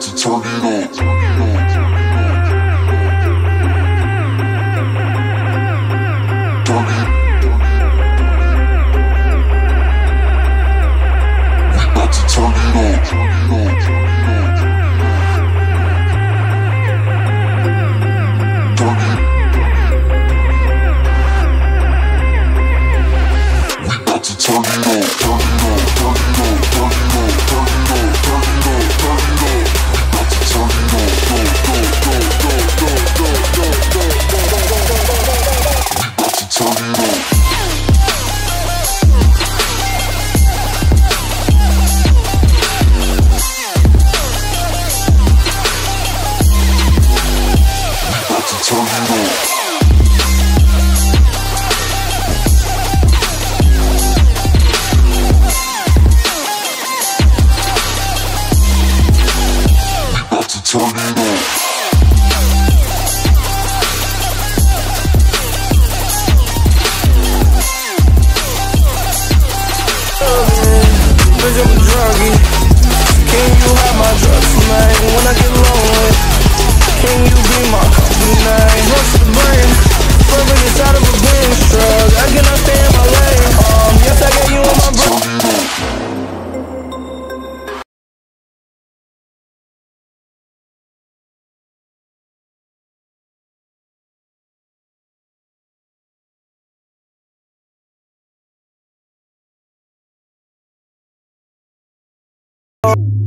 같은 저기로 turn it on. Bitch, I'm a druggie. Can you have my drugs tonight? When I get you.